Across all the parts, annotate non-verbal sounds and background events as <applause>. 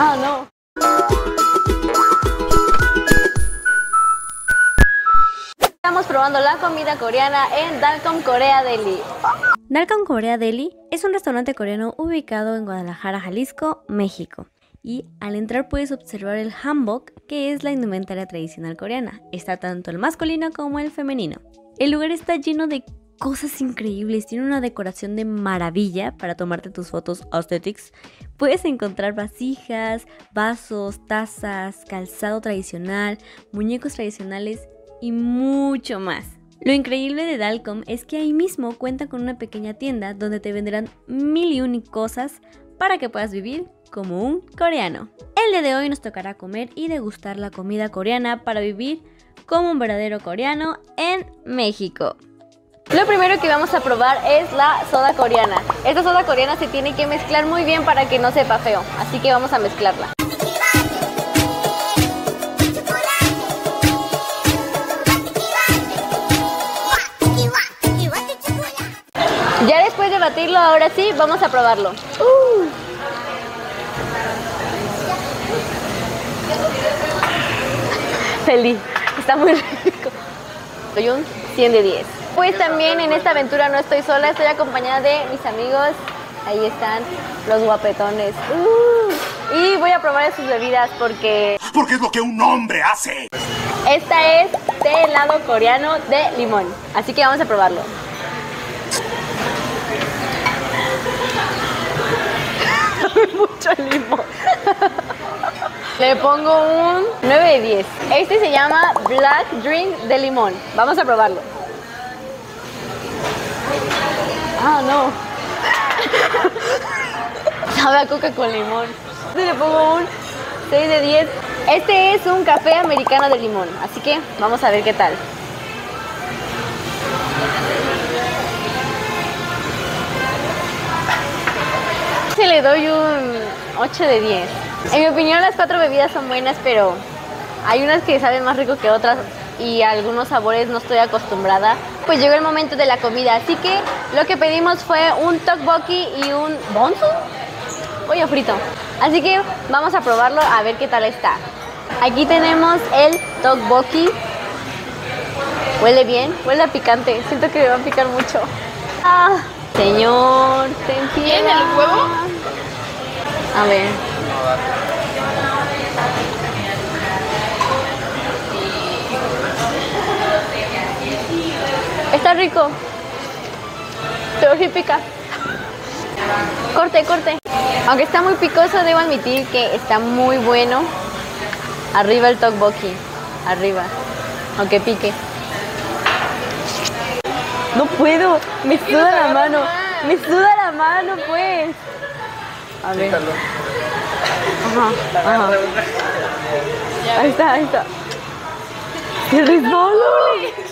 Ah, no. Estamos probando la comida coreana en Dalcom Corea Delhi. Dalcom Corea Delhi es un restaurante coreano ubicado en Guadalajara, Jalisco, México. Y al entrar puedes observar el hanbok, que es la indumentaria tradicional coreana. Está tanto el masculino como el femenino. El lugar está lleno de cosas increíbles, tiene una decoración de maravilla para tomarte tus fotos aesthetics. Puedes encontrar vasijas, vasos, tazas, calzado tradicional, muñecos tradicionales y mucho más. Lo increíble de Dalcom es que ahí mismo cuenta con una pequeña tienda donde te venderán mil y un cosas para que puedas vivir como un coreano. El día de hoy nos tocará comer y degustar la comida coreana para vivir como un verdadero coreano en México. Lo primero que vamos a probar es la soda coreana. Esta soda coreana se tiene que mezclar muy bien para que no sepa feo, así que vamos a mezclarla. Ya después de batirlo, ahora sí, vamos a probarlo. Uh. Feliz, está muy rico. Soy un 100 de 10. Pues también en esta aventura no estoy sola, estoy acompañada de mis amigos. Ahí están los guapetones. Uh. y voy a probar sus bebidas porque... Porque es lo que un hombre hace. Esta es té helado coreano de limón. Así que vamos a probarlo. <laughs> Mucho limón. <laughs> Le pongo un 9 de 10. Este se llama Black Drink de limón. Vamos a probarlo. Ah, no. <laughs> Sabe a coca con limón. Este le pongo un 6 de 10. Este es un café americano de limón. Así que vamos a ver qué tal. Se le doy un 8 de 10. En mi opinión las cuatro bebidas son buenas, pero hay unas que saben más rico que otras y algunos sabores no estoy acostumbrada. Pues llegó el momento de la comida, así que lo que pedimos fue un tteokbokki y un bonsu, pollo frito. Así que vamos a probarlo a ver qué tal está. Aquí tenemos el tteokbokki. Huele bien, huele a picante. Siento que me va a picar mucho. Ah, señor, ten ¿Tiene el huevo? A ver. Está rico. Pero sí pica. Corte, corte. Aunque está muy picoso, debo admitir que está muy bueno. Arriba el tteokbokki. Arriba. Aunque pique. No puedo. Me suda la mano. Me suda la mano, pues. A ver. Ajá, ajá. Ahí está, ahí está. ¡Qué resbalo!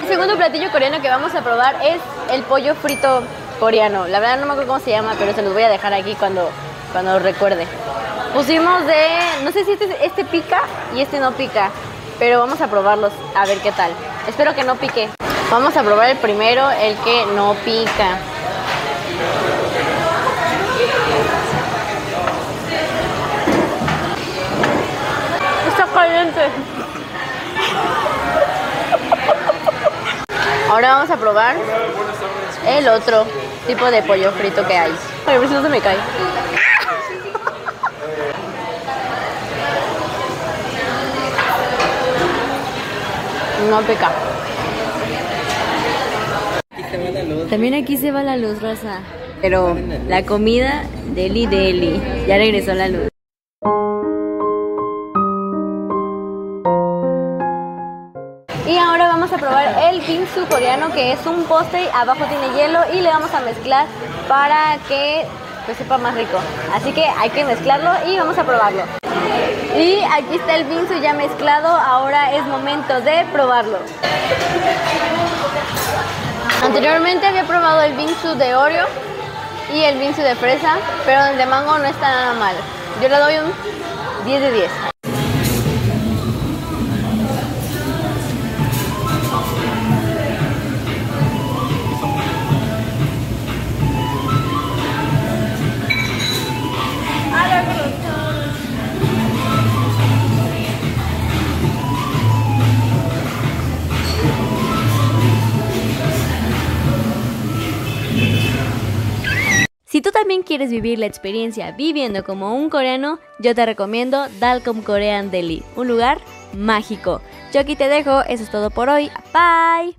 El segundo platillo coreano que vamos a probar es el pollo frito coreano. La verdad no me acuerdo cómo se llama, pero se los voy a dejar aquí cuando, cuando recuerde. Pusimos de, no sé si este, este pica y este no pica, pero vamos a probarlos a ver qué tal. Espero que no pique. Vamos a probar el primero, el que no pica. Está caliente. Ahora vamos a probar el otro tipo de pollo frito que hay. A ver si no se me cae. <laughs> No pica. También aquí se va la luz, Rosa. Pero la comida, deli deli. Ya regresó la luz. Vamos a probar el bingsu coreano, que es un postre, abajo tiene hielo y le vamos a mezclar para que pues, sepa más rico. Así que hay que mezclarlo y vamos a probarlo. Y aquí está el bingsu ya mezclado, ahora es momento de probarlo. Anteriormente había probado el bingsu de Oreo y el bingsu de fresa, pero el de mango no está nada mal. Yo le doy un 10 de 10. Si tú también quieres vivir la experiencia viviendo como un coreano, yo te recomiendo Dalcom Korean Delhi, un lugar mágico. Yo aquí te dejo, eso es todo por hoy. Bye.